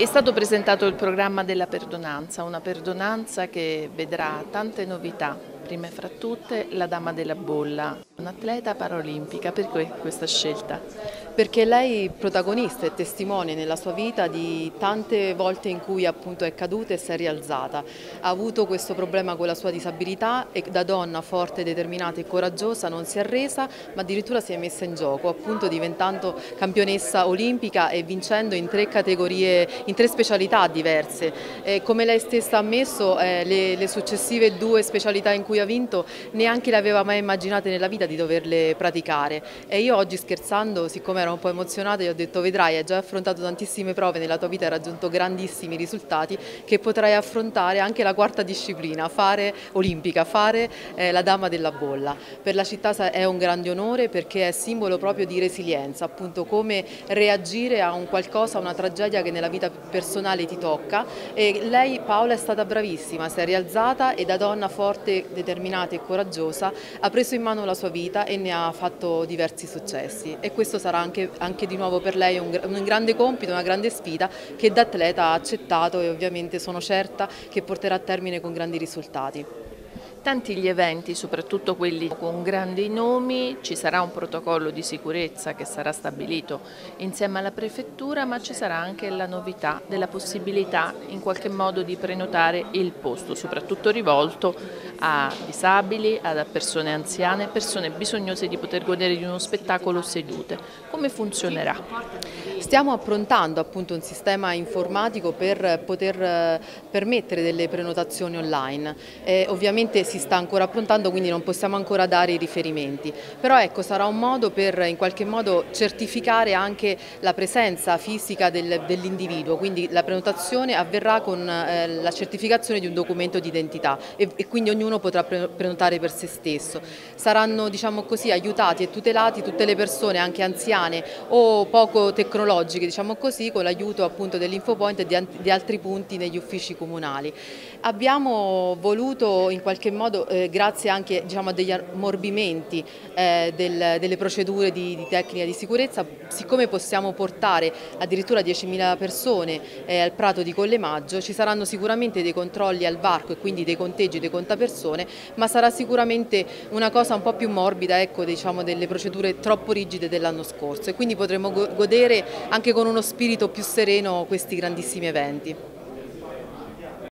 È stato presentato il programma della perdonanza, una perdonanza che vedrà tante novità, prima fra tutte la Dama della Bolla, un'atleta paraolimpica, perché questa scelta? Perché lei è protagonista e testimone nella sua vita di tante volte in cui appunto è caduta e si è rialzata. Ha avuto questo problema con la sua disabilità e da donna forte, determinata e coraggiosa non si è arresa ma addirittura si è messa in gioco, appunto diventando campionessa olimpica e vincendo in tre categorie, in tre specialità diverse. E come lei stessa ha ammesso, eh, le, le successive due specialità in cui ha vinto neanche le aveva mai immaginate nella vita di doverle praticare e io oggi scherzando, siccome ero un po' emozionata, gli ho detto vedrai hai già affrontato tantissime prove nella tua vita, hai raggiunto grandissimi risultati che potrai affrontare anche la quarta disciplina, fare olimpica, fare eh, la dama della bolla. Per la città è un grande onore perché è simbolo proprio di resilienza, appunto come reagire a un qualcosa, a una tragedia che nella vita personale ti tocca e lei Paola è stata bravissima, si è rialzata e da donna forte, determinata e coraggiosa ha preso in mano la sua vita e ne ha fatto diversi successi e questo sarà anche, anche di nuovo per lei un, un grande compito, una grande sfida che da atleta ha accettato e ovviamente sono certa che porterà a termine con grandi risultati. Tanti gli eventi, soprattutto quelli con grandi nomi, ci sarà un protocollo di sicurezza che sarà stabilito insieme alla prefettura, ma ci sarà anche la novità della possibilità in qualche modo di prenotare il posto, soprattutto rivolto a disabili, a persone anziane, persone bisognose di poter godere di uno spettacolo sedute. Come funzionerà? Stiamo approntando appunto un sistema informatico per poter eh, permettere delle prenotazioni online. Eh, ovviamente si sta ancora approntando quindi non possiamo ancora dare i riferimenti, però ecco sarà un modo per in qualche modo certificare anche la presenza fisica del, dell'individuo, quindi la prenotazione avverrà con eh, la certificazione di un documento di identità e, e, quindi ognuno potrà prenotare per se stesso. Saranno diciamo così aiutati e tutelati tutte le persone anche anziane o poco tecnologiche diciamo così, con l'aiuto appunto dell'infopoint e di, di, altri punti negli uffici comunali. Abbiamo voluto in qualche modo, eh, grazie anche diciamo, a degli ammorbimenti eh, del, delle procedure di, di, tecnica di sicurezza, siccome possiamo portare addirittura 10.000 persone eh, al Prato di Collemaggio, ci saranno sicuramente dei controlli al varco e quindi dei conteggi, dei contapersone, ma sarà sicuramente una cosa un po' più morbida ecco, diciamo, delle procedure troppo rigide dell'anno scorso e quindi potremo godere anche con uno spirito più sereno questi grandissimi eventi.